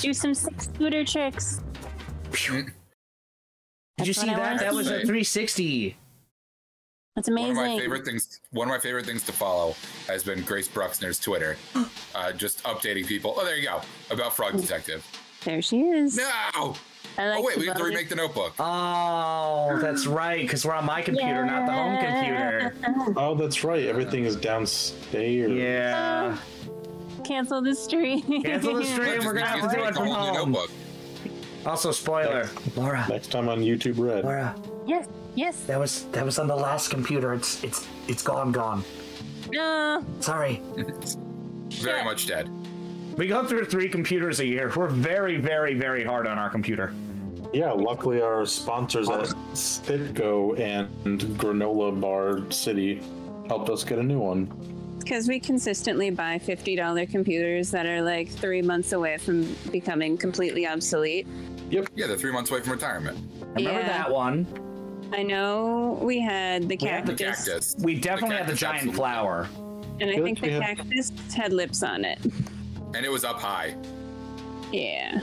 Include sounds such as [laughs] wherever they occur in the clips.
Do some six scooter tricks. Mm. Did you see that? That was a 360. That's amazing. One of amazing. my favorite things. One of my favorite things to follow has been Grace Bruxner's Twitter, [gasps] uh, just updating people. Oh, there you go about Frog mm. Detective. There she is. No. Like Oh wait, we have to body. remake the Notebook. Oh, that's [gasps] right, because we're on my computer, not the home computer. Oh, that's right. Everything is downstairs. Yeah. Uh, Cancel the stream. Cancel the stream. We're gonna have to do it a from home. Notebook. Also, spoiler. Laura, Next time on YouTube Red. Laura, Yes, yes. that was that was on the last computer. It's it's it's gone, gone. No. Sorry. Very Shit. much dead. We go through three computers a year. We're very, very, very hard on our computer. Yeah, luckily our sponsors at Spitgo and Granola Bar City helped us get a new one. Because we consistently buy $50 computers that are like three months away from becoming completely obsolete. Yep. Yeah, they're three months away from retirement. Remember Yeah. that one? I know we had the cactus. We had the cactus, Cactus. We definitely had the giant absolutely. flower. and I Good, think the we had- cactus had lips on it. And it was up high. Yeah.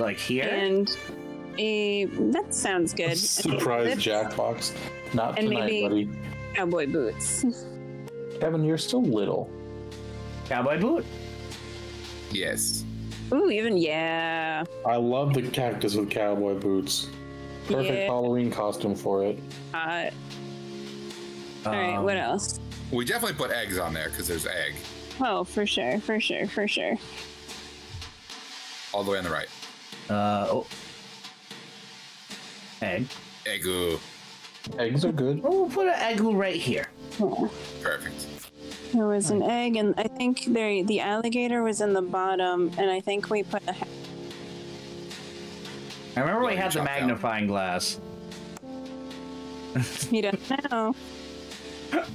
Like here? And a, that sounds good. I think Surprise Jackbox. Not And tonight, maybe- buddy. Cowboy boots. [laughs] Kevin, you're still little. Cowboy boot. Yes. Ooh, even, yeah. I love the cactus with cowboy boots. Perfect Yeah. Halloween costume for it. Uh, all right, Um, what else? We definitely put eggs on there because there's egg Oh, for sure, for sure, for sure. all the way on the right. Uh oh. Egg. Egg. Eggs are good. Oh, we'll put an egg right here. Oh. Perfect. There was an egg, and I think there the alligator was in the bottom, and I think we put a. I remember we had the chopped out. magnifying glass. [laughs] You don't know.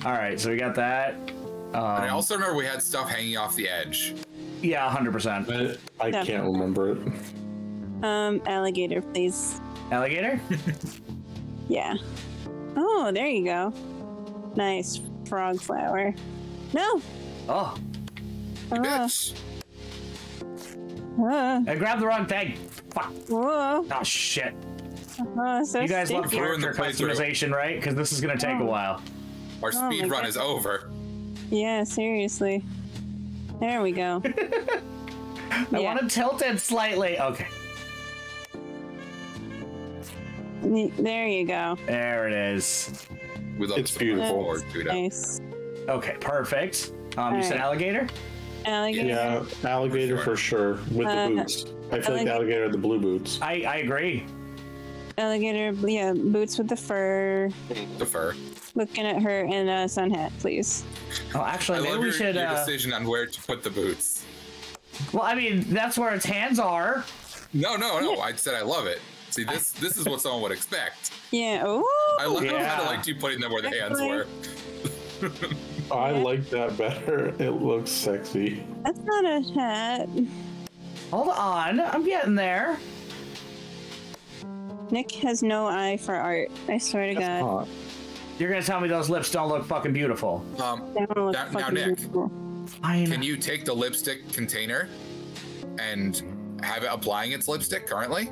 All right, so we got that. And I Um, also remember we had stuff hanging off the edge. yeah, hundred percent. I, I Yeah. can't remember it. Um, alligator, please. Alligator. [laughs] Yeah. Oh, there you go. Nice frog flower. No. Oh, Uh, Bitch. uh, I grabbed the wrong thing. Fuck. whoa. Oh shit. Oh, so You guys love sticky. Ruined the character customization, right? Because this is gonna take a Oh. while. Our Oh speed my run God. is over. Yeah, seriously. There we go. [laughs] I Yeah. want to tilt it slightly. Okay, There you go. there it is. We love It's beautiful. forward to that. Nice. Okay, perfect. Um, you said Alright. alligator. Alligator. Yeah, alligator for sure with Uh, the boots. I feel like the alligator- alligator had the blue boots. I I agree. Alligator. Yeah, boots with the fur. The fur. Looking at her in a sun hat, please. Oh, actually, I maybe love we your, should. your Uh, decision on where to put the boots. well, I mean, that's where its hands are. No, no, no. I said I love it. See, this this is what someone would expect. Yeah. Oh. I love I Yeah. kind of liked you putting them where the hands were. [laughs] I like that better. It looks sexy. That's not a hat. Hold on, I'm getting there. Nick has no eye for art. I swear to That's God. hot. You're gonna tell me those lips don't look fucking beautiful. Um, They don't look Now- now, Nick. beautiful. Can you take the lipstick container and have it applying its lipstick currently?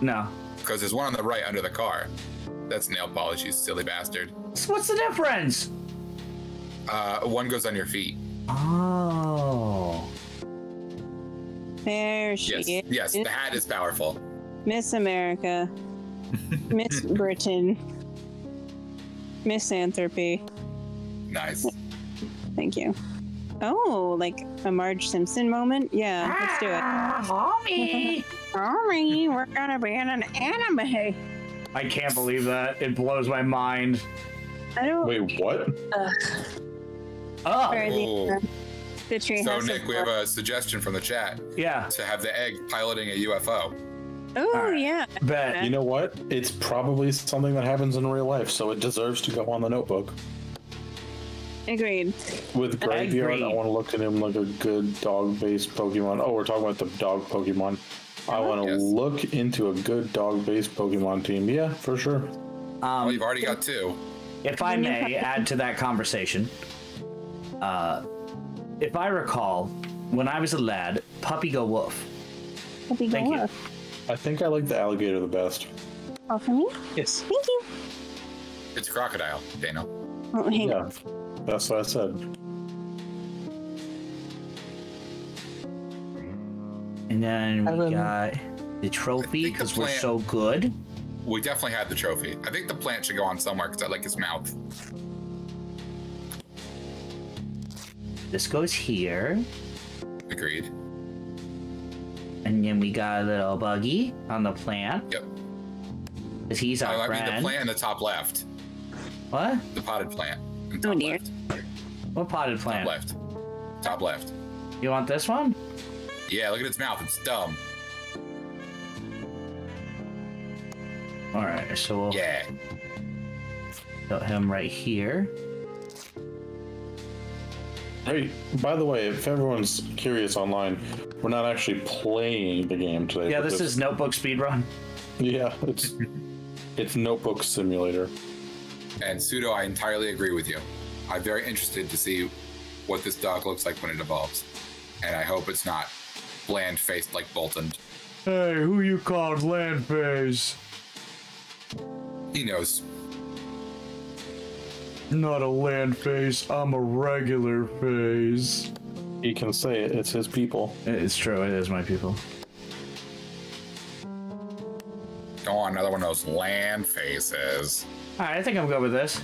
No. Because there's one on the right under the car. That's nail polish, you silly bastard. So What's the difference? Uh, one goes on your feet. Oh. There she Yes, is. yes, the hat is powerful. Miss America. [laughs] Miss Britain. Miss Anthropy. Nice. Thank you. Oh, like a Marge Simpson moment? Yeah, let's do it. Mommy. [laughs] Sorry, we're gonna be in an anime. I can't believe that. It blows my mind. I don't. Wait, what? Oh, Where the, the tree So, Nick, we have a suggestion from the chat yeah. to have the egg piloting a UFO. Oh Alright. yeah. Bet. You know what? It's probably something that happens in real life, so it deserves to go on the notebook. Agreed. With Graveyard, I agree. want to look at him like a good dog-based Pokemon. Oh, we're talking about the dog Pokemon. I want to Yes. look into a good dog-based Pokemon team. Yeah, for sure. Well, Um, you've already got two. if I may add to that conversation, uh, if I recall, when I was a lad, puppy go wolf. Hope you Thank go you. I think I like the alligator the best. All for me? Yes. Thank you. It's crocodile, Daniel. Oh, hang on. That's what I said. And then we Evan. got the trophy because we're so good. We definitely had the trophy. I think the plant should go on somewhere because I like his mouth. This goes here. Agreed. And then we got a little buggy on the plant. Yep. Because he's Oh, our I mean the plant in the top left. What? The potted plant. in Oh, top dear. Left. What potted plant? Top plant? left. Top left. You want this one? Yeah, look at its mouth. It's dumb. Alright, so we'll Yeah. put him right here. Hey, by the way, if everyone's curious online, we're not actually playing the game today. Yeah, but this is notebook speedrun. yeah, it's it's Notebook Simulator. And pseudo, I entirely agree with you. I'm very interested to see what this dog looks like when it evolves. And I hope it's not bland faced like Bolton. Hey, who you called land phase? He knows. Not a land phase, I'm a regular phase. He can say it. It's his people. It's true, it is my people. Go on, another one of those land faces. Alright, I think I'm good with this.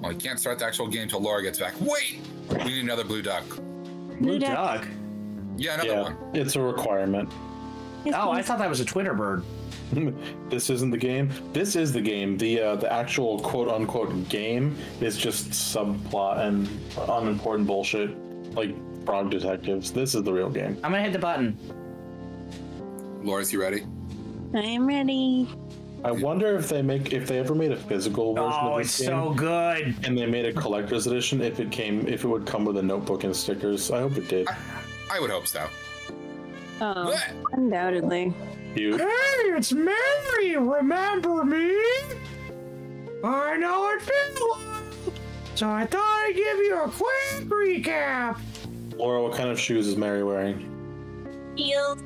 Well, you can't start the actual game till Laura gets back. Wait! We need another blue duck. Blue duck. duck. Yeah, another Yeah, one. it's a requirement. Yes, Oh, I thought that was a Twitter bird. [laughs] this isn't the game. This is the game. The uh, the actual quote unquote game is just subplot and unimportant bullshit like frog detectives. This is the real game. I'm gonna hit the button. Laura's, you ready? I am ready. I wonder if they make if they ever made a physical version Oh, of this game Oh, it's so good. and they made a collector's edition. If it came, if it would come with a notebook and stickers. I hope it did. I would hope so. Oh, Blech. undoubtedly. You. Hey, it's Mary, remember me? I know it's been a so I thought I'd give you a quick recap. Laura, what kind of shoes is Mary wearing? Healed.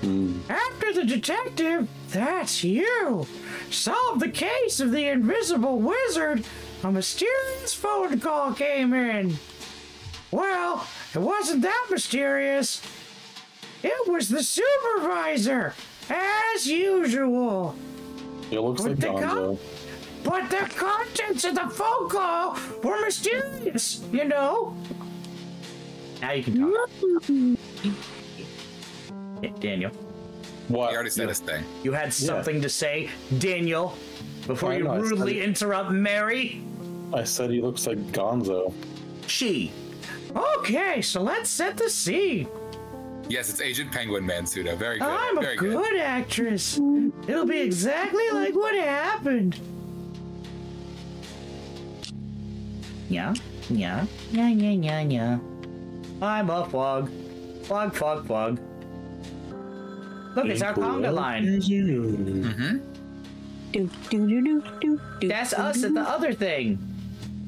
Hmm. After the detective, that's you, solved the case of the invisible wizard, a mysterious phone call came in. Well, it wasn't that mysterious. It was the supervisor, as usual. It looks What like they got? Gonzo. But the contents of the phone call were mysterious, you know? Now you can talk. [laughs] Yeah, Daniel, What? He already said his thing. you had something to say, Daniel, before I you know, rudely it. interrupt Mary. I said he looks like Gonzo. She. Okay, so let's set the scene. Yes, it's Agent Penguin Man Pseudo. Very good. I'm a Very good, good. actress. It'll be exactly like what happened. Yeah, yeah, yeah, yeah, yeah, yeah. I'm a frog. Frog, frog, frog. Look, it's our conga line. Mm-hmm. Do, do, do, do, do, do, That's us at the other thing.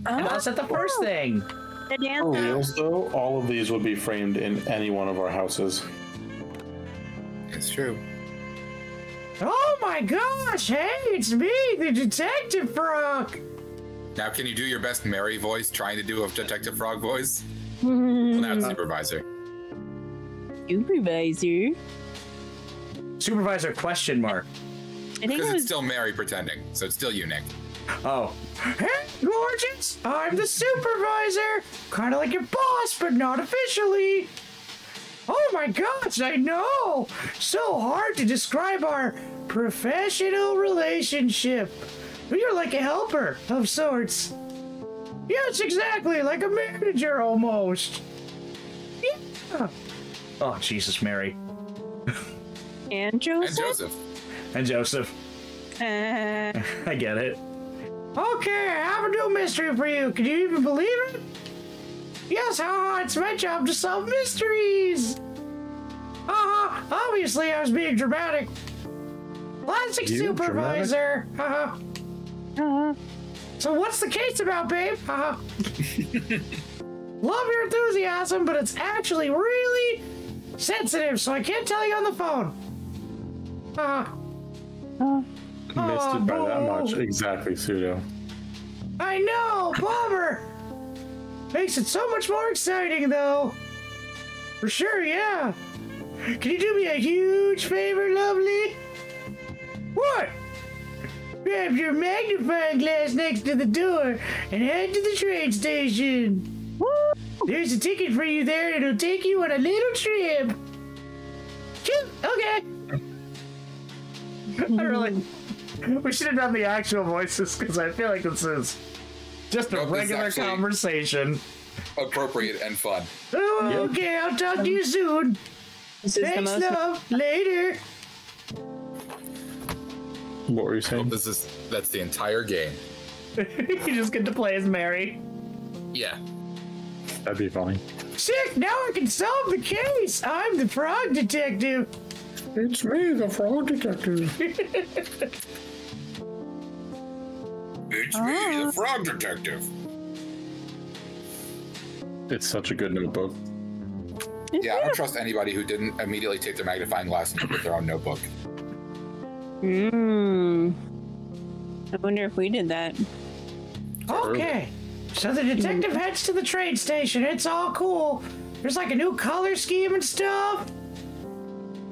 And us at the first thing. The dance. For reals though, all of these would be framed in any one of our houses. It's true. Oh my gosh, hey, it's me, the detective frog. Now, can you do your best Mary voice trying to do a Detective Frog voice? Hmm. Well, now it's Supervisor. Supervisor. Supervisor question mark. I think Because it it's still Mary pretending, so it's still you, Nick. Oh, Hey, gorgeous, I'm the supervisor. Kind of like your boss, but not officially. Oh my gosh, I know. So hard to describe our professional relationship. But you're like a helper of sorts. Yes, exactly, like a manager almost. Yeah. oh, Jesus, Mary And And Joseph. Joseph. and Joseph. Uh, [laughs] I get it. Okay, I have a new mystery for you. Can you even believe it? Yes, haha, it's my job to solve mysteries. Haha, obviously I was being dramatic. Classic You supervisor. Haha. uh, So what's the case about, babe? Haha. [laughs] Love your enthusiasm, but it's actually really sensitive, so I can't tell you on the phone. Uh, Missed it by that Oh, much. Exactly, pseudo. I know, bummer. Makes it so much more exciting, though. For sure, yeah. Can you do me a huge favor, lovely? What? Grab your magnifying glass next to the door and head to the train station. There's a ticket for you there, and it'll take you on a little trip. Okay. [laughs] I really. [laughs] We should have done the actual voices because I feel like this is just a Nope, regular conversation. Appropriate and fun. Oh, okay, I'll talk to you soon. This Thanks, most. love. Later. What were you saying? This is that's the entire game. [laughs] you just get to play as Mary. Yeah. That'd be funny. Sick, now I can solve the case. I'm the frog detective. It's me, the frog detective. It's me, the frog detective. It's such a good notebook. Yeah, I don't trust anybody who didn't immediately take their magnifying glass and put their own notebook. Hmm. I wonder if we did that. Okay. So the detective heads to the train station. It's all cool. There's like a new color scheme and stuff.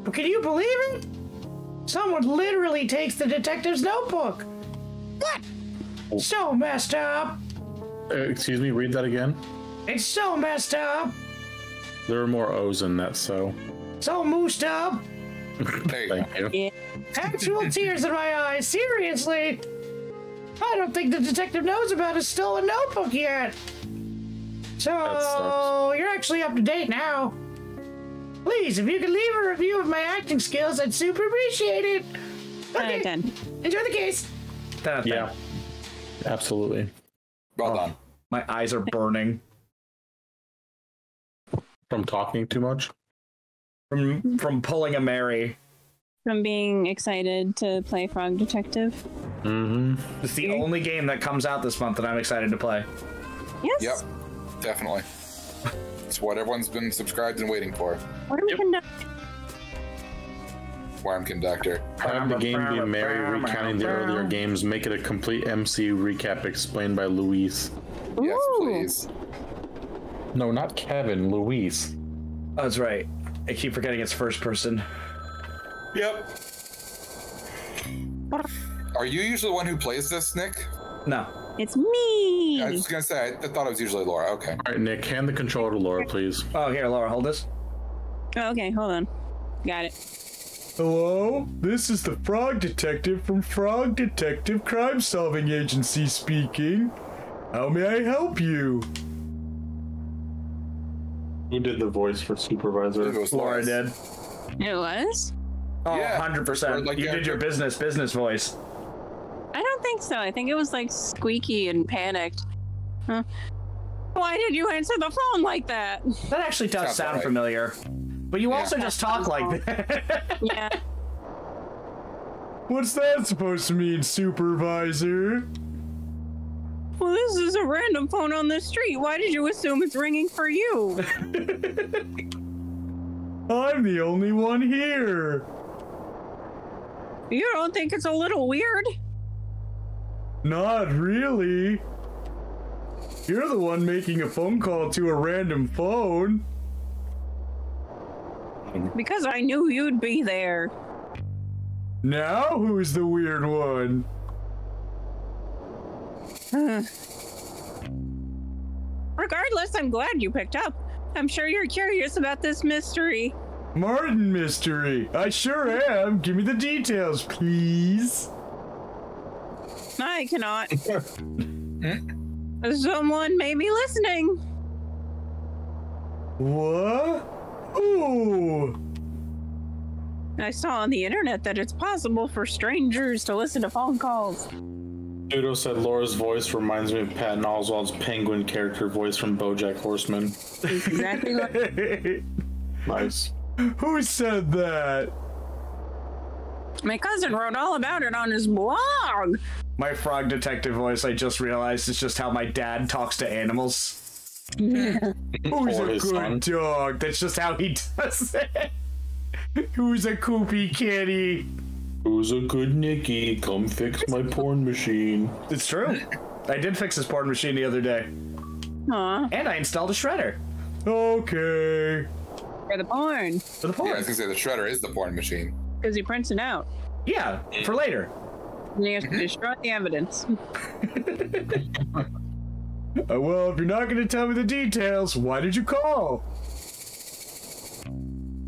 But can you believe it? Someone literally takes the detective's notebook. What? So messed up. Uh, excuse me, read that again. It's so messed up. There are more O's in that, so So moosed up. [laughs] There you go. thank you. Actual tears in my eyes. Seriously. I don't think the detective knows about his stolen notebook yet. So you're actually up to date now. Please, if you could leave a review of my acting skills, I'd super appreciate it. Ten out of ten. Enjoy the case. Yeah, absolutely. Well done. My eyes are burning From talking too much. from from pulling a Mary. From being excited to play Frog Detective. Mm-hmm. It's the only game that comes out this month that I'm excited to play. Yes. Yep. Definitely. It's what everyone's been subscribed and waiting for. What are we conducting? Worm Conductor. Have the game be Mary recounting the earlier games. Make it a complete MC recap explained by Luis. Yes, please. No, not Kevin. Luis. Oh, that's right. I keep forgetting it's first person. Yep. Are you usually the one who plays this, Nick? No. It's me. I was gonna say I, I thought it was usually Laura. Okay. All right, Nick, hand the controller to Laura, please. Oh, here, Laura, hold this. Oh, okay, hold on. Got it. Hello, this is the Frog Detective from Frog Detective Crime Solving Agency speaking. How may I help you? Who did the voice for It supervisor? was Laura did. It was? Oh, Yeah. 100%. Like you the did your business, business voice. I don't think so. I think it was like squeaky and panicked. Huh. Why did you answer the phone like that? That actually does Sounds sound alright. familiar. But you Yeah. also just talk like [laughs] that. Yeah. What's that supposed to mean, supervisor? Well, this is a random phone on the street. Why did you assume it's ringing for you? [laughs] I'm the only one here. You don't think it's a little weird? Not really. You're the one making a phone call to a random phone. Because I knew you'd be there. Now who's the weird one? Regardless, I'm glad you picked up. I'm sure you're curious about this mystery. Martin Mystery. I sure am. Give me the details, please. I cannot. [laughs] Someone may be listening. What? Ooh. I saw on the internet that it's possible for strangers to listen to phone calls. Dudo said Laura's voice reminds me of Patton Oswalt's penguin character voice from BoJack Horseman. Exactly like [laughs] Nice. Who said that? my cousin wrote all about it on his blog. My frog detective voice, I just realized, is just how my dad talks to animals. Yeah. Who's Or a good son. dog? That's just how he [laughs] does it. Who's a coopy kitty? Who's a good Nicky? Come fix my porn machine. It's true. I did fix his porn machine the other day, Aw, and I installed a shredder Okay. for the porn. for the porn. Yeah, I porn. was gonna say the shredder is the porn machine. Because he prints it out. Yeah, for later. And he has to destroy the evidence. Uh, well, if you're not going to tell me the details, why did you call?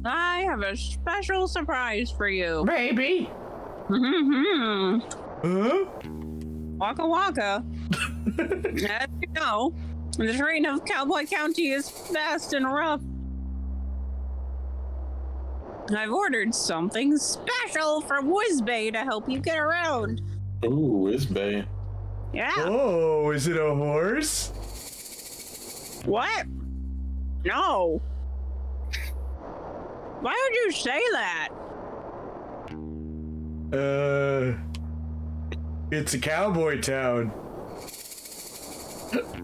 I have a special surprise for you. Maybe. hmm Huh? Waka Waka. [laughs] As you know, the terrain of Cowboy County is fast and rough. I've ordered something special from Whizbay to help you get around. Ooh, Isbay. Yeah. Oh, is it a horse? What? No. Why would you say that? Uh, it's a cowboy town.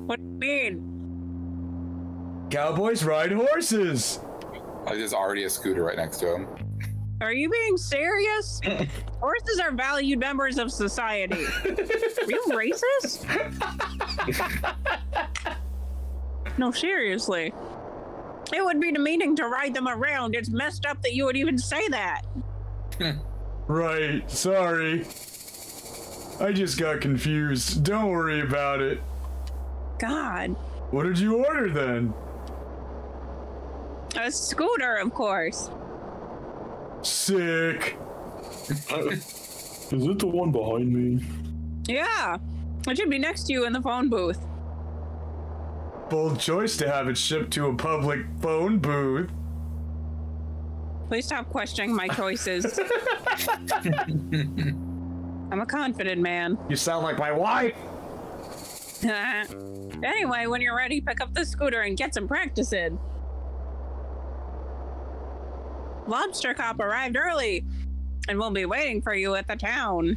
What do you mean? Cowboys ride horses. Like, there's already a scooter right next to him. Are you being serious? [laughs] Horses are valued members of society. Are you racist? no, seriously. It would be demeaning to ride them around. It's messed up that you would even say that. [laughs] Right, sorry. I just got confused. Don't worry about it. God. What did you order then? A scooter, of course. Sick. [laughs] Is it the one behind me? Yeah. It should be next to you in the phone booth. Bold choice to have it shipped to a public phone booth. Please stop questioning my choices. [laughs] I'm a confident man. [laughs] You sound like my wife. anyway, when you're ready, pick up the scooter and get some practice in. Lobster Cop arrived early and will be waiting for you at the town.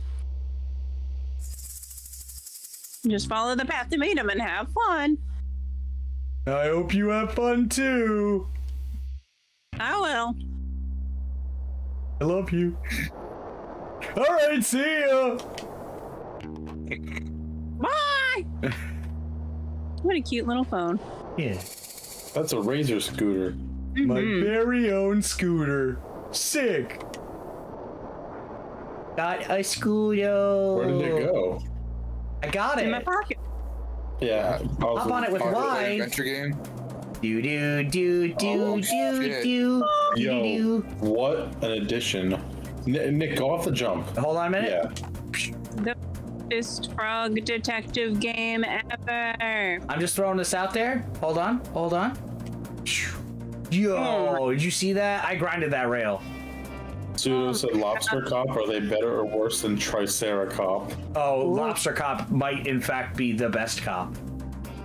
Just follow the path to meet him and have fun. I hope you have fun too. I will. I love you. All right, see ya. Bye! [laughs] what a cute little phone. Yeah. That's a razor scooter. My Mm-hmm. very own scooter. Sick. Got a scooter. Where did it go? I got it. In my pocket. Yeah. Hop on it with Part wine. adventure game. Do do do do Oh, do do Yo, do. what an addition. N- Nick, go off the jump. Hold on a minute. Yeah. The best frog detective game ever. I'm just throwing this out there. Hold on. Hold on. Yo, hmm. did you see that? I grinded that rail. Pseudo said lobster cop. Are they better or worse than Triceracop? Oh, Lobster Cop might in fact be the best cop.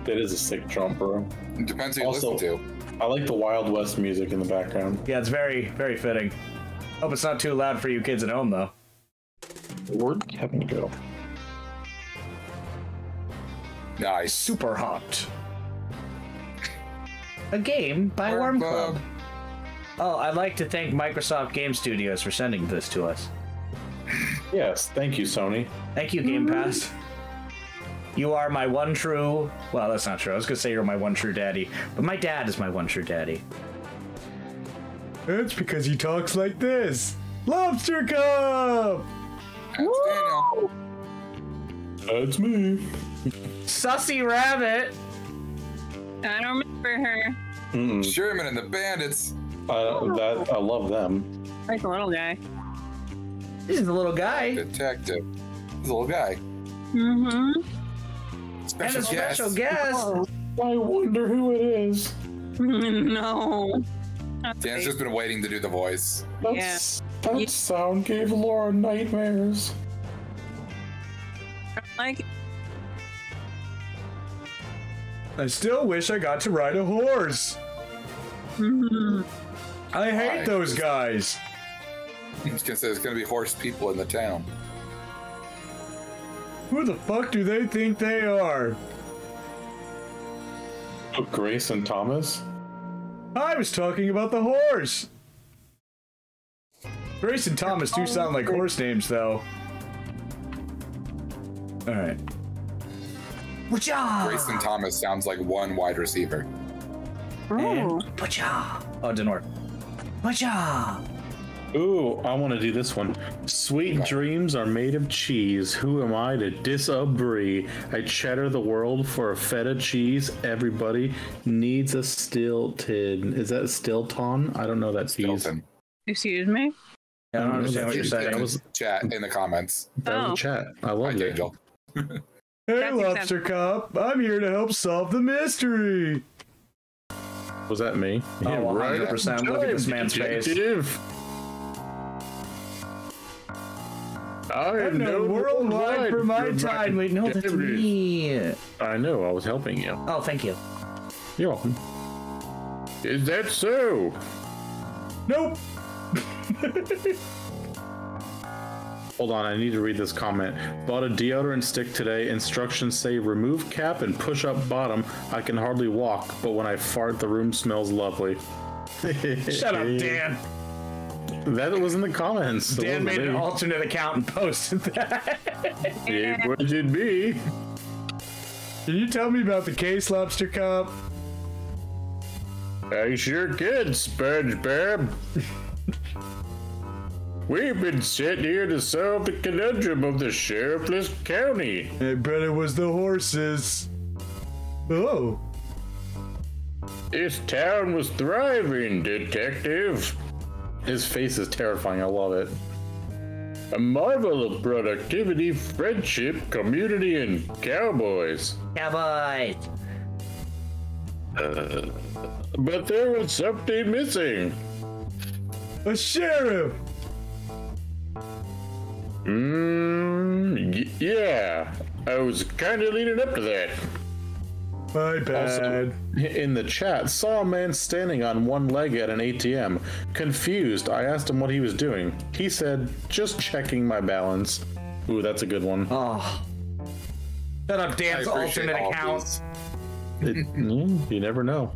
That is a sick jump, bro. It depends who you Also- listen to. I like the Wild West music in the background. Yeah, it's very, very fitting. Hope it's not too loud for you kids at home, though. Where'd Kevin go? Nice. Super hot. A game by Worm Worm Club. Club. Oh, I'd like to thank Microsoft Game Studios for sending this to us. Yes, thank you, Sony. Thank you, Game Pass. You are my one true. Well, that's not true. I was gonna say you're my one true daddy, but my dad is my one true daddy. That's because he talks like this. Lobster Cop! That's Daniel. That's me. Sussy Rabbit. I don't remember her. Mm-mm. Sherman and the Bandits. Uh, that I love them. Like a little guy. This is the little guy. Detective. This little guy. Mm-hmm. And Special a special guest. guest. I wonder who it is. [laughs] no. Not the Dan's just been waiting to do the voice. That's, that Yeah. sound gave Laura nightmares. like I still wish I got to ride a horse. I hate Why? those guys. I was gonna say there's gonna be horse people in the town. Who the fuck do they think they are? Oh, Grace and Thomas. I was talking about the horse. Grace and Thomas do sound like oh, horse names, though. All right. Wacha! Grayson Thomas sounds like one wide receiver. Ooh. And wacha! Oh, it didn't work. Wacha! Ooh, I want to do this one. Sweet dreams are made of cheese. Who am I to disagree? I cheddar the world for a feta cheese. Everybody needs a Stilton. Is that Stilton? I don't know that cheese. Stilton. Excuse me? I don't understand what you're That saying. was Chat in the comments. that was Oh. a chat. I Hi, loved it. [laughs] Angel. Hey, That makes Lobster Cop. I'm here to help solve the mystery. Was that me? Oh, 100%. Look at this man's face. I I'm no worldwide for my time. Wait, no, that's me. I know. I was helping you. Oh, thank you. You're welcome. Is that so? Nope. [laughs] Hold on, I need to read this comment. Bought a deodorant stick today. Instructions say remove cap and push up bottom. I can hardly walk, but when I fart, the room smells lovely. [laughs] Shut up, Dan. That was in the comments. Dan wasn't made an alternate account and posted that. It wasn't me. Can you tell me about the case, Lobster Cop? I sure can, SpongeBob. We've been sent here to solve the conundrum of the sheriffless county. I bet it was the horses. Oh. This town was thriving, detective. His face is terrifying. I love it. A marvel of productivity, friendship, community, and cowboys. Cowboy. But there was something missing. A sheriff. Mmm, yeah. I was kind of leading up to that. My bad. In the chat, saw a man standing on one leg at an ATM. Confused, I asked him what he was doing. He said, just checking my balance. Ooh, that's a good one. Oh. Shut up, I Dan's alternate accounts. It- mm, [laughs] you never know.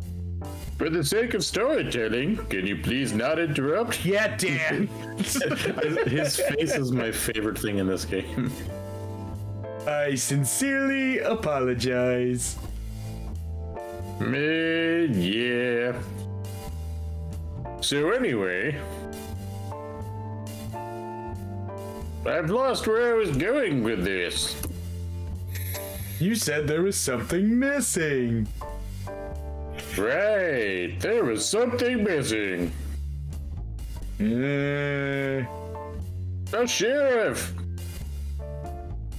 For the sake of storytelling, can you please not interrupt? Yeah, Dan. [laughs] His face is my favorite thing in this game. I sincerely apologize. Meh, yeah. So anyway, I've lost where I was going with this. You said there was something missing. Right, there was something missing. Uh, The sheriff.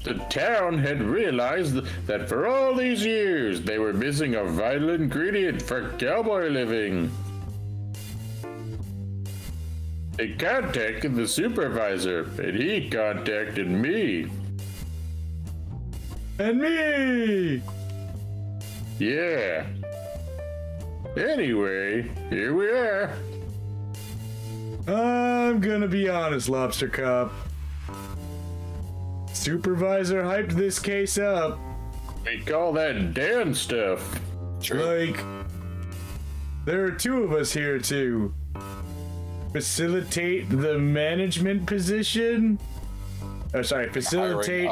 The town had realized that for all these years they were missing a vital ingredient for cowboy living. They contacted the supervisor, and he contacted me. and me. Yeah. Anyway, here we are. I'm gonna be honest, Lobster Cop. Supervisor hyped this case up. We call that Dan stuff. True. Like, there are two of us here to facilitate the management position. Oh, sorry, facilitate.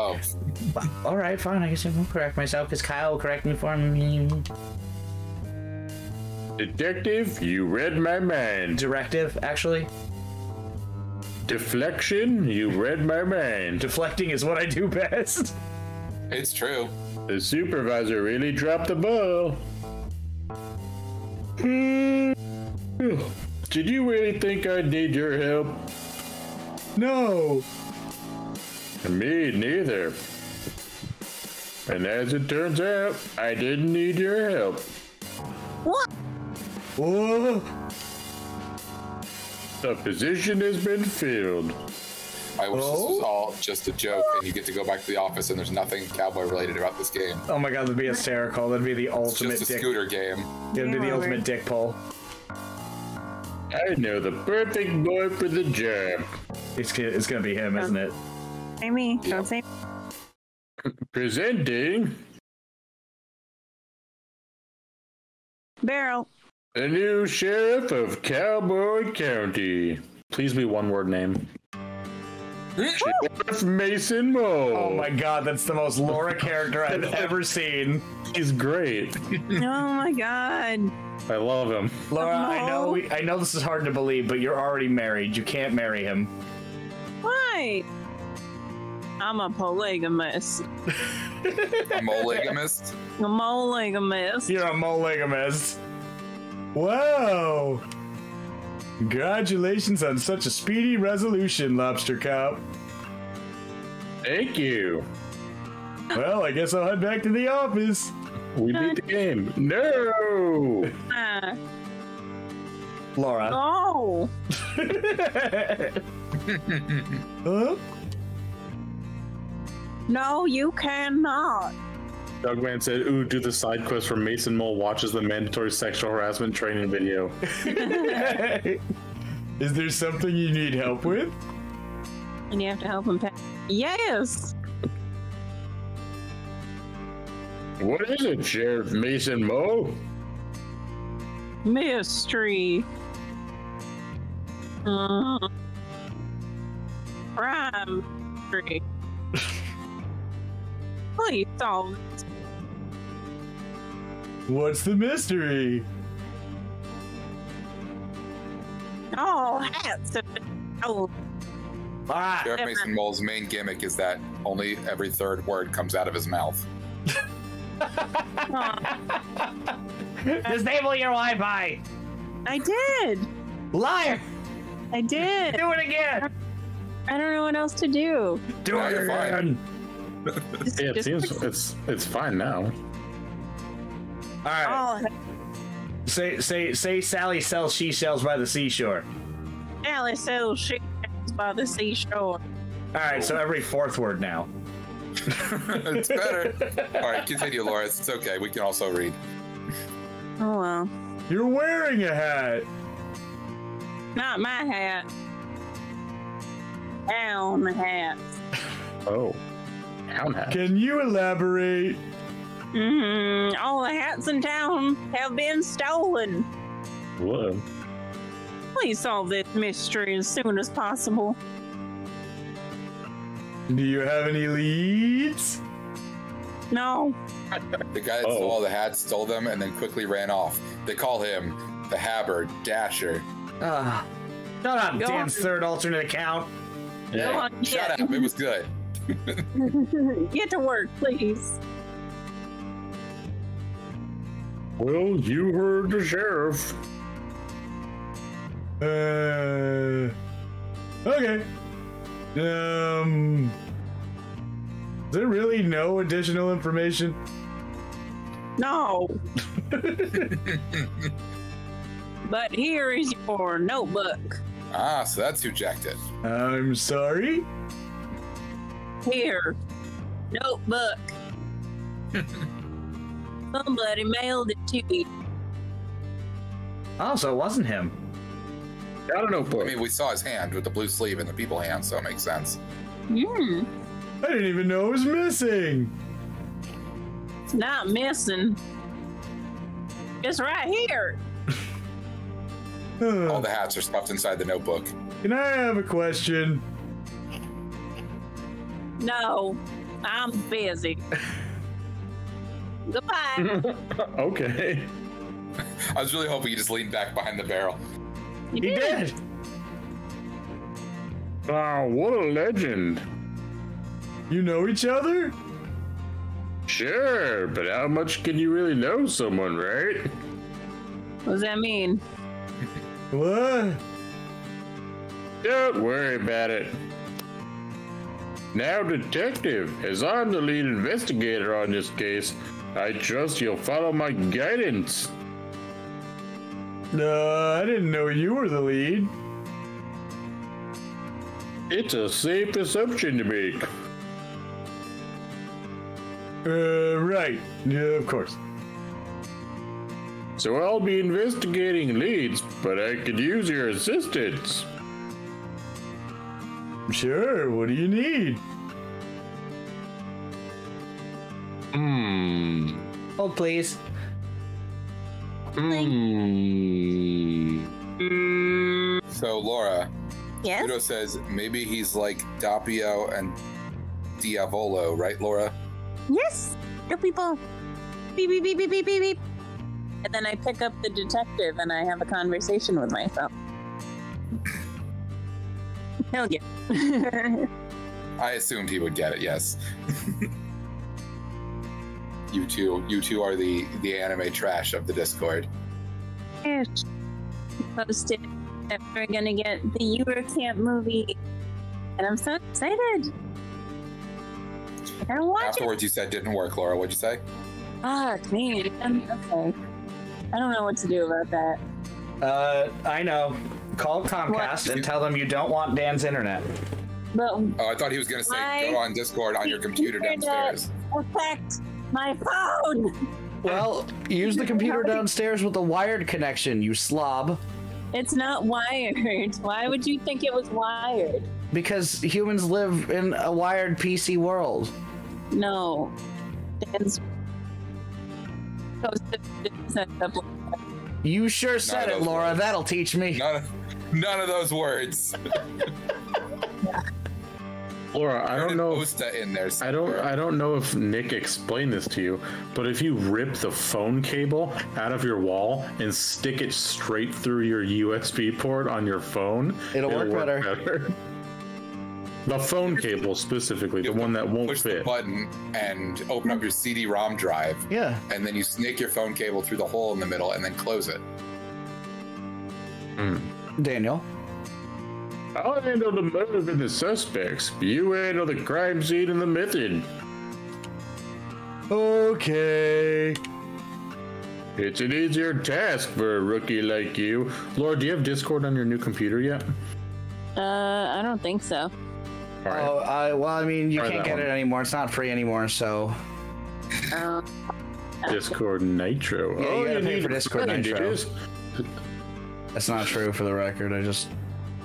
All right, fine. I guess I will correct myself because Kyle will correct me for me. Detective, you read my mind. Directive, actually. Deflection, you read my mind. Deflecting is what I do best. It's true. The supervisor really dropped the ball. Hmm. Did you really think I'd need your help? No. Me neither. And as it turns out, I didn't need your help. What? Oh. Whoa. The position has been filled. I wish this was Oh? all just a joke and you get to go back to the office and there's nothing cowboy related about this game. Oh my god, that'd be hysterical. That'd be the It's ultimate just a dick. scooter game. It'd be the ultimate dick pull. I know the perfect boy for the job. It's, it's gonna be him, isn't it? Say me. Yeah. Don't say Presenting Barrel. The new sheriff of Cowboy County. Please be one word name. Sheriff Mason Mole. Oh my god, that's the most Laura [laughs] character I've ever seen. He's great. [laughs] Oh my god. I love him. Laura, I know we, I know this is hard to believe, but you're already married. You can't marry him. Why? I'm a polygamist. [laughs] A molegamist. A molegamist. You're a molegamist. Wow! Congratulations on such a speedy resolution, Lobster Cop. Thank you. Well, I guess I'll head back to the office. We beat the game. No. [laughs] Laura. Oh. [laughs] Huh? No, you cannot. Dogman said, "Ooh, do the side quest from Mason Mole watches the mandatory sexual harassment training video." [laughs] Is there something you need help with? And you have to help him pack. Yes. What is it, Sheriff Mason Mole? Mystery. Uh, crime. [laughs] Mystery. Please solve it. What's the mystery? Oh, hats. Oh, Ah, Sheriff Mason Mole's main gimmick is that only every third word comes out of his mouth. disable your Wi-Fi. I did. Liar. I did. Do it again. I don't know what else to do. Do Now it you're fine. Again. Just- Yeah, it just- seems it's it's fine now. All right. Oh, Say say say Sally sells she shells by the seashore. Sally sells shit by the seashore. All right, so every fourth word now. [laughs] it's better. All right, continue, Laura. It's okay. We can also read. Oh well. You're wearing a hat. Not my hat. Down hat. Oh, hound hat. Can you elaborate? Mm, all the hats in town have been stolen. Whoa. Please solve this mystery as soon as possible. Do you have any leads? No. The guy that Oh. stole all the hats stole them and then quickly ran off. They call him the Haber Dasher. Ah, shut up, Go Dan's on. third alternate account. Go Hey, on, shut get, up. It was good. [laughs] get to work, please. Well, you heard the sheriff. Uh. Okay. Um. Is there really no additional information? No. [laughs] but here is your notebook. Ah, so that's who jacked it. I'm sorry. Here. Notebook. [laughs] Somebody mailed it to you. Oh, so it wasn't him. I don't know, I mean, we saw his hand with the blue sleeve and the people hand, so it makes sense. Hmm. I didn't even know it was missing. It's not missing. It's right here. [sighs] All the hats are stuffed inside the notebook. Can I have a question? No, I'm busy. Goodbye. [laughs] okay. I was really hoping you just leaned back behind the barrel. You He did. did. Wow, what a legend. You know each other? Sure, but how much can you really know someone, right? What does that mean? What? Don't worry about it. Now, detective, as I'm the lead investigator on this case, I trust you'll follow my guidance. Uh, I didn't know you were the lead. It's a safe assumption to make. Uh, right. Yeah, of course. So I'll be investigating leads, but I could use your assistance. Sure, what do you need? Hmm. Hold, please. Hmm. So Laura, Yes. Pseudo says maybe he's like Doppio and Diavolo, right, Laura? Yes. Go people. Beep beep beep beep beep beep beep. And then I pick up the detective and I have a conversation with myself. He'll get. It. I assumed he would get it. Yes. [laughs] you two, you two are the the anime trash of the Discord. Posted that we're gonna get the Eurocamp movie, and I'm so excited. I gotta watch it. Afterwards, you said didn't work, Laura. What'd you say? Fuck me. Okay. I don't know what to do about that. Uh, I know. Call Comcast and tell them you don't want Dan's internet. But Oh, I thought he was gonna say Why? go on Discord on your computer downstairs. affect my phone. Well, use the computer downstairs with a wired connection, you slob. It's not wired. Why would you think it was wired? Because humans live in a wired PC world. No. Dan's posted a couple. You sure said it, Laura. words. That'll teach me. None, none of those words. [laughs] Laura, I don't an know. Osta in there. I don't. I don't know if Nick explained this to you, but if you rip the phone cable out of your wall and stick it straight through your USB port on your phone, It'll work better. [laughs] The phone cable specifically, the You have one that won't push the button and open up your CD-ROM drive, Yeah. and then you snake your phone cable through the hole in the middle, and then close it. Daniel. I'll handle the motive and the suspects. You handle the crime scene and the method. Okay. It's an easier task for a rookie like you. Laura, do you have Discord on your new computer yet? Uh, I don't think so. All right. Oh, I, well, I mean, you Try can't get one. it anymore. It's not free anymore, so. Um, Discord Nitro. Yeah, you oh, gotta pay need for Discord friend, Nitro. It is. That's not true for the record. I just.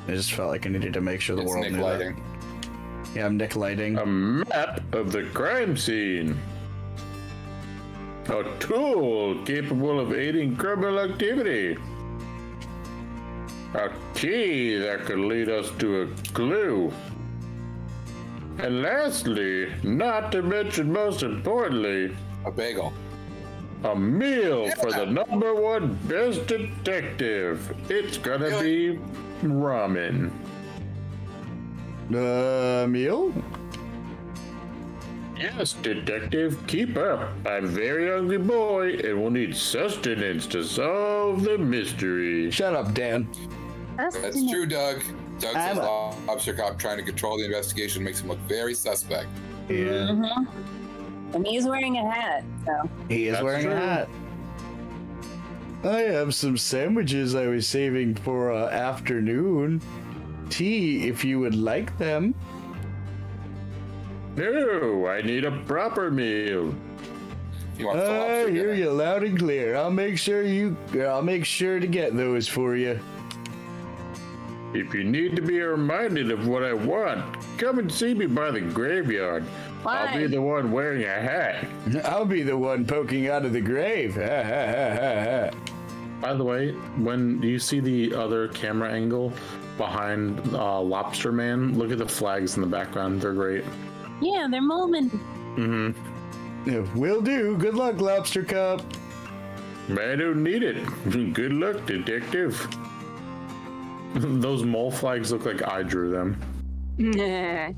I just felt like I needed to make sure the It's world Nick knew Lighting. that. Yeah, I'm Nick Lighting. A map of the crime scene. A tool capable of aiding criminal activity. A key that could lead us to a clue. And lastly, not to mention most importantly, A bagel. a meal for the number one best detective. It's gonna be ramen. Uh, meal? Yes, detective, keep up. I'm a very hungry boy and will need sustenance to solve the mystery. Shut up, Dan. That's true, Doug. Doug I'm says a- Lobster Cop trying to control the investigation makes him look very suspect. Yeah. and he's wearing a hat, so. He is That's wearing true. a hat. I have some sandwiches I was saving for uh, afternoon tea if you would like them. No, I need a proper meal. He wants the I lobster hear you loud and clear. I'll make sure you. I'll make sure to get those for you. If you need to be reminded of what I want, come and see me by the graveyard. I'll be the one wearing a hat. I'll be the one poking out of the grave. [laughs] By the way, when do you see the other camera angle behind uh, Lobster Man, look at the flags in the background. They're great. Yeah, they're moving. Mm-hmm. Yeah, Will do. Good luck, Lobster Cop. I don't need it. [laughs] Good luck, detective. [laughs] Those mole flags look like I drew them. Nah. [laughs]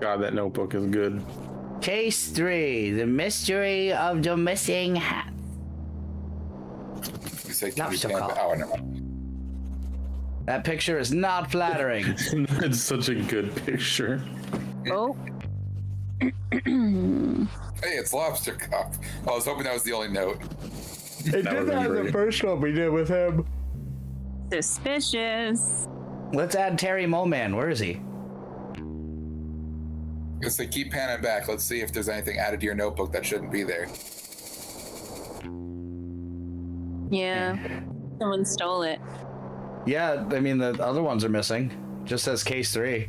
God, that notebook is good. Case three: The mystery of the missing hat. You say Lobster Camp- Cop. Oh, no. That picture is not flattering. [laughs] it's such a good picture. Oh, [clears throat] Hey, it's Lobster Cop. I was hoping that was the only note. It That would've been great. first one we did with him. Suspicious. Let's add Terry Moman. Where is he? Guess they keep panning back. Let's see if there's anything added to your notebook that shouldn't be there. Yeah. Someone stole it. Yeah, I mean the other ones are missing. Just says case three.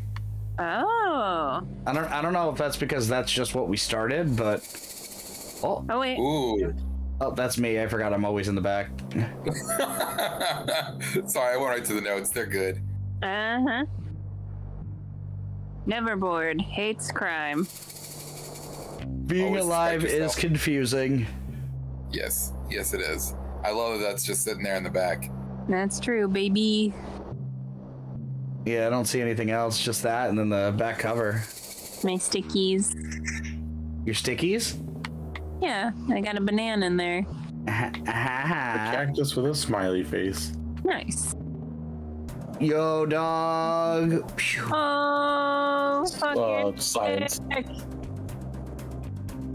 Oh. I don't I don't know if that's because that's just what we started, but oh Oh, wait. Ooh, Oh, that's me. I forgot I'm always in the back. [laughs] Sorry, I went right to the notes. They're good. Uh huh. Never bored. Hates crime. Being Always alive is confusing. Yes, yes, it is. I love that that's just sitting there in the back. That's true, baby. Yeah, I don't see anything else. Just that, and then the back cover. My stickies. Your stickies? Yeah, I got a banana in there. Ah, [laughs] Cactus with a smiley face. Nice. Yo, dog. Phew. Oh, fuck Uh, it. science.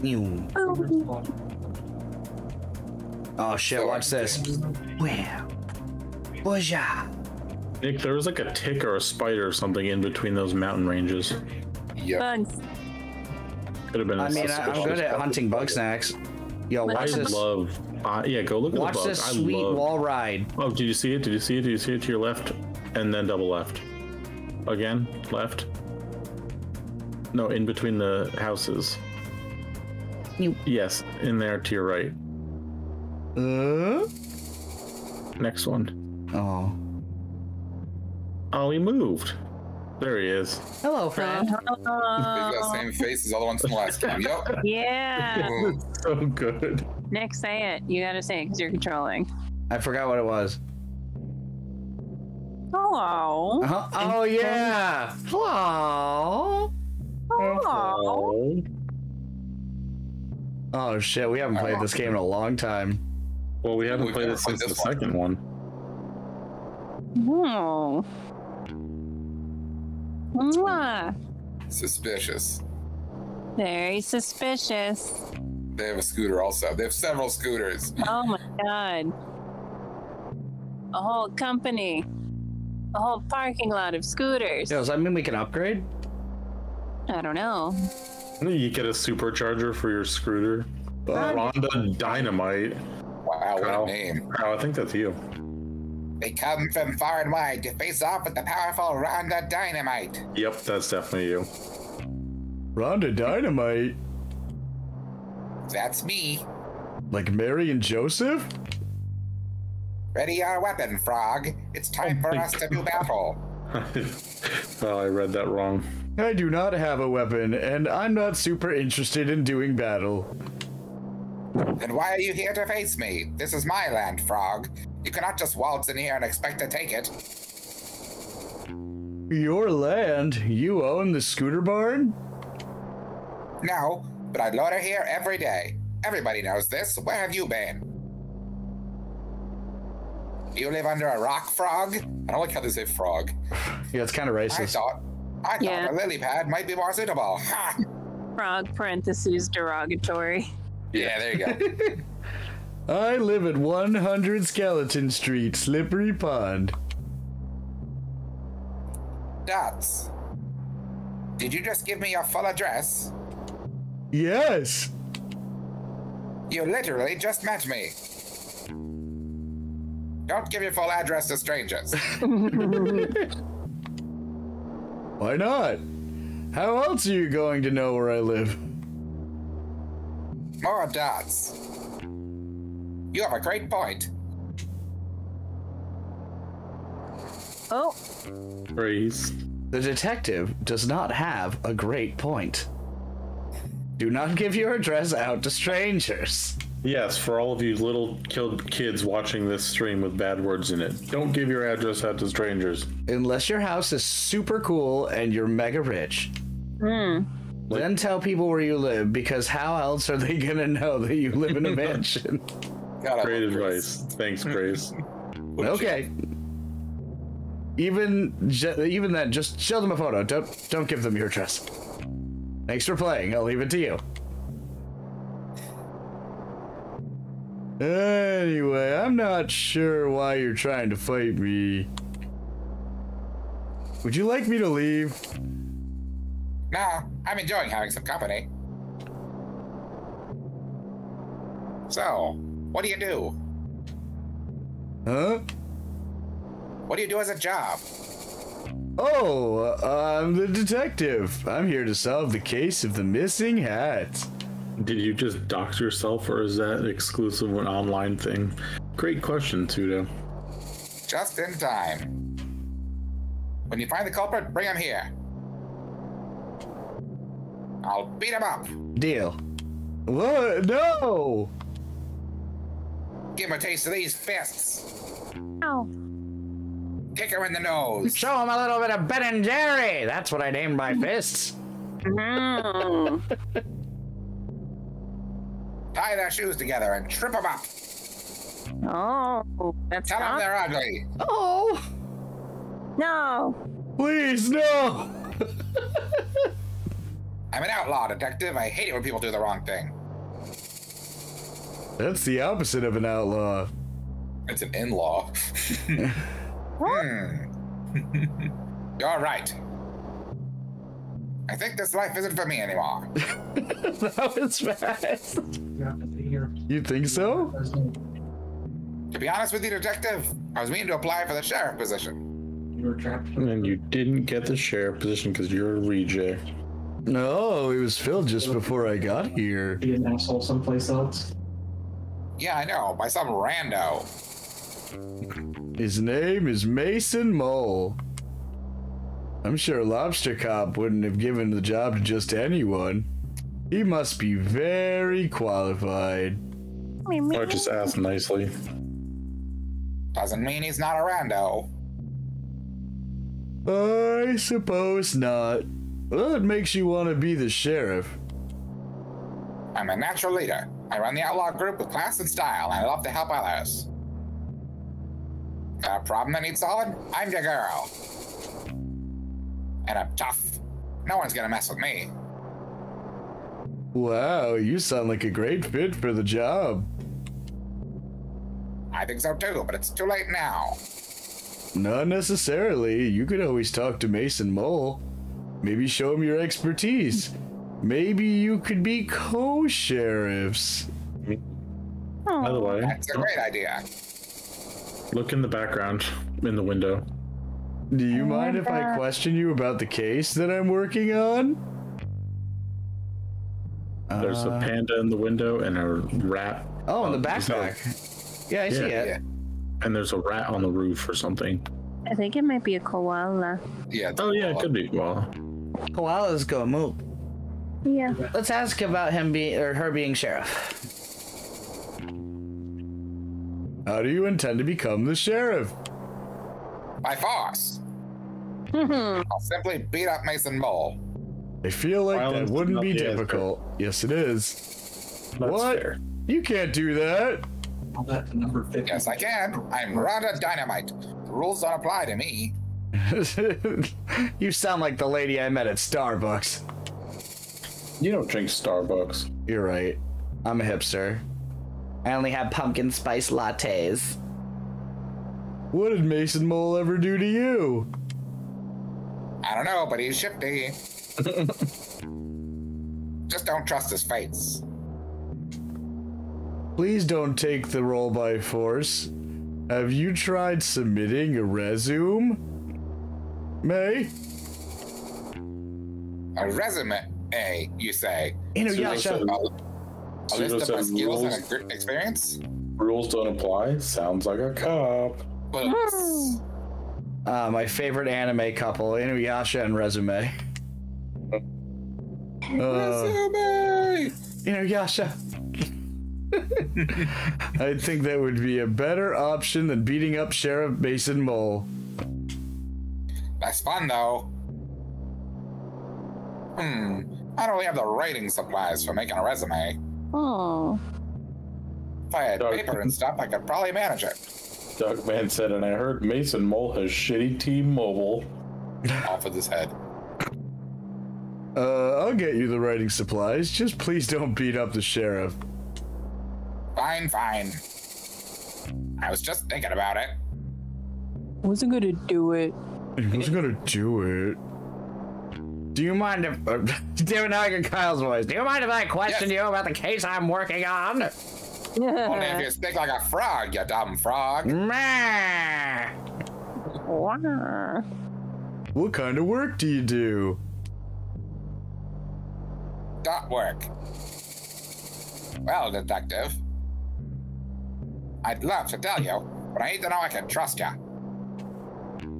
Ew. Oh shit! Watch this. Wow. Booyah. Nick, there was like a tick or a spider or something in between those mountain ranges. Yep. Bugs. Could have been. a I mean, I- I'm good at hunting bug snacks. Yo, watch I this. love. Uh, yeah, go look at Watch the bug. this I sweet love- wall ride. Oh, did you see it? Did you see it? Did you see it to your left? And then double left. Again, left. No, in between the houses. You- Yes, in there to your right. Uh? Next one. Oh. Oh, he moved. There he is. Hello, friend. They've got the same face as all the ones from the last game. Yep. [laughs] Yeah. Boom. So good. Nick, say it. You gotta say it because you're controlling. I forgot what it was. Hello. Uh-huh. Oh yeah. Hello. Hello. Oh shit! We haven't played this game in a long time. Well, we haven't We've played never it since the this one. second one. Oh. Mwah. Suspicious. Very suspicious. They have a scooter also. They have several scooters. [laughs] Oh my god. A whole company. A whole parking lot of scooters. Yo, does that mean we can upgrade? I don't know. You get a supercharger for your scooter. Rhonda Dynamite. Wow, what Kyle. a name. Oh, I think that's you. They come from far and wide to face off with the powerful Ronda Dynamite. Yep, that's definitely you. Ronda Dynamite? That's me. Like Mary and Joseph? Ready our weapon, Frog. It's time for us to do battle. [laughs] oh, I read that wrong. I do not have a weapon, and I'm not super interested in doing battle. Then why are you here to face me? This is my land, Frog. You cannot just waltz in here and expect to take it. Your land? You own the scooter barn? No, but I load loiter here every day. Everybody knows this. Where have you been? You live under a rock, Frog? I don't like how they say frog. Yeah, it's kind of racist. I racist. thought, I thought Yeah. a lily pad might be more suitable. Ha! Frog parentheses derogatory. Yeah, there you go. [laughs] I live at 100 Skeleton Street, Slippery Pond. Dots. Did you just give me your full address? Yes. You literally just met me. Don't give your full address to strangers. [laughs] [laughs] Why not? How else are you going to know where I live? More dots. You have a great point. Oh, Praise. The detective does not have a great point. Do not give your address out to strangers. Yes, for all of you little killed kids watching this stream with bad words in it, don't give your address out to strangers. Unless your house is super cool and you're mega rich. Hmm. Then tell people where you live because how else are they gonna know that you live in a [laughs] mansion? God, Great love Grace. advice. Thanks, Grace. [laughs] What did she- okay. Even even then, just show them a photo. Don't don't give them your address. Thanks for playing. I'll leave it to you. Anyway, I'm not sure why you're trying to fight me. Would you like me to leave? Nah, I'm enjoying having some company. So, what do you do? Huh? What do you do as a job? Oh, uh, I'm the detective. I'm here to solve the case of the missing hat. Did you just dox yourself, or is that exclusive an online thing? Great question, Tudo. Just in time. When you find the culprit, bring him here. I'll beat him up. Deal. What? No! Give him a taste of these fists. Ow. Kick him in the nose. Show him a little bit of Ben and Jerry. That's what I named my fists. [laughs] Tie their shoes together and trip them up. Oh, that's Tell them they're ugly. Oh, No. Please, no! [laughs] I'm an outlaw detective. I hate it when people do the wrong thing. That's the opposite of an outlaw. It's an in-law. [laughs] hmm. [laughs] You're right. I think this life isn't for me anymore. [laughs] that was fast. You think so? To be honest with you, detective, I was meaning to apply for the sheriff position. You were trapped. And you didn't get the sheriff position because you're a reject. No, it was filled just before I got here. be an asshole someplace else. Yeah, I know, by some rando. His name is Mason Mole. I'm sure Lobster Cop wouldn't have given the job to just anyone. He must be very qualified. Or just ask nicely. Doesn't mean he's not a rando. I suppose not. Well, that makes you want to be the sheriff. I'm a natural leader. I run the outlaw group with class and style, and I love to help others. Got a problem that needs solving? I'm your girl. And I'm tough. No one's gonna mess with me. Wow, you sound like a great fit for the job. I think so too, but it's too late now. Not necessarily. You could always talk to Mason Mole. Maybe show him your expertise. Maybe you could be co sheriffs. By the way, That's a great idea. look in the background in the window. Do you mind if I question you about the case that I'm working on? There's a Uh, panda in the window and a rat. Oh, in the Uh, backpack. Yeah, I see Yeah. it. Yeah. And there's a rat on the roof or something. I think it might be a koala. Yeah. it's Oh yeah, it could be. Well, Koalas go move. Yeah. Let's ask about him being or her being sheriff. How do you intend to become the sheriff? By force. Mm-hmm. I'll simply beat up Mason Mole. I feel like Violence that is wouldn't be the answer. difficult. Yes, it is. that's what? fair. You can't do that. All that to number 50. Yes, I can. I'm Rhonda Dynamite. The rules don't apply to me. [laughs] You sound like the lady I met at Starbucks. You don't drink Starbucks. You're right. I'm a hipster. I only have pumpkin spice lattes. what did Mason Mole ever do to you? I don't know, but he's shifty. [laughs] Just don't trust his face. Please don't take the role by force. Have you tried submitting a resume? May? A resume, eh, you say? Inuyasha. A, a list of my skills rules. and gr- experience? Rules don't apply. Sounds like a cop. Uh, my favorite anime couple, Inuyasha and Resume. Uh, Resume! Inuyasha. [laughs] I think that would be a better option than beating up Sheriff Mason Mole. That's fun, though. Hmm. I don't really have the writing supplies for making a resume. Oh. If I had Doug. paper and stuff, I could probably manage it. Doug Man said, and I heard Mason Mole has shitty T-Mobile. [laughs] Off with his head. Uh, I'll get you the writing supplies. Just please don't beat up the sheriff. Fine, fine. I was just thinking about it. Wasn't gonna do it. I wasn't gonna do it. Do you mind if. Uh, do now I get Kyle's voice. Do you mind if I question Yes. you about the case I'm working on? [laughs] Only if you speak like a frog, you dumb frog. Meh. What kind of work do you do? Dot work. Well, detective, I'd love to tell you, but I need to know I can trust you.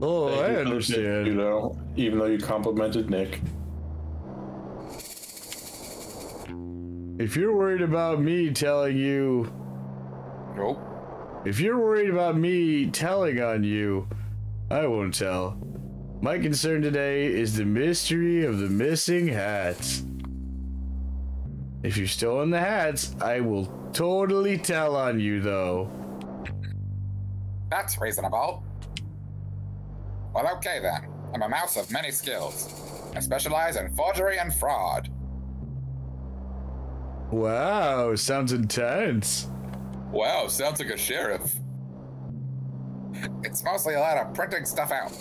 Oh, I You understand. You know, even though you complimented Nick. If you're worried about me telling you, Nope. if you're worried about me telling on you, I won't tell. My concern today is the mystery of the missing hats. If you've stolen the hats, I will totally tell on you, though. That's reasonable. Well, okay then. I'm a mouse of many skills. I specialize in forgery and fraud. Wow, sounds intense. Wow, sounds like a sheriff. It's mostly a lot of printing stuff out.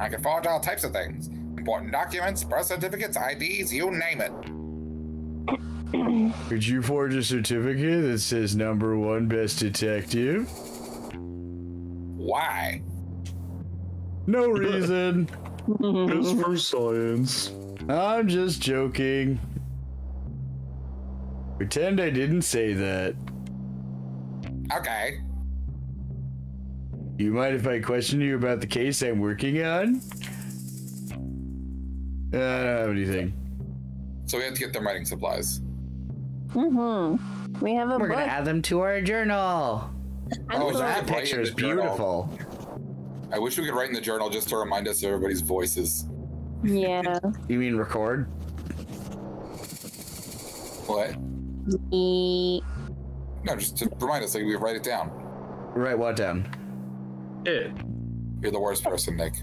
I can forge all types of things important documents, birth certificates, IDs, you name it. Could you forge a certificate that says number one best detective? Why? No reason. [laughs] Just for science. I'm just joking. Pretend I didn't say that. Okay. You mind if I question you about the case I'm working on? Uh, I don't have anything. So we have to get them writing supplies. Mm-hmm. We have a We're book. gonna add them to our journal. Oh, I'm that That picture is beautiful. I wish we could write in the journal just to remind us of everybody's voices. Yeah. You mean record? What? E- No, just to remind us, like we write it down. Write what down? It. You're the worst person, Nick.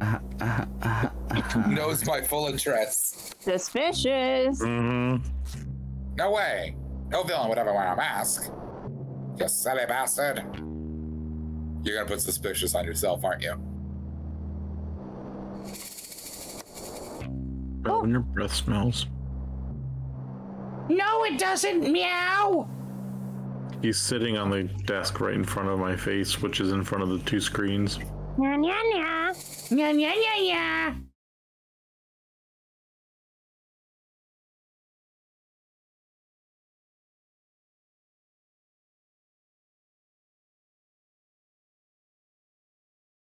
[laughs] Knows my full address. Suspicious. Mm-hmm. No way. No villain would ever wear a mask. You silly bastard. You're gonna put suspicious on yourself, aren't you? Oh. When your breath smells. No, it doesn't. Meow. He's sitting on the desk right in front of my face, which is in front of the two screens. Nya, nya, nya. Yeah, yeah, yeah, yeah.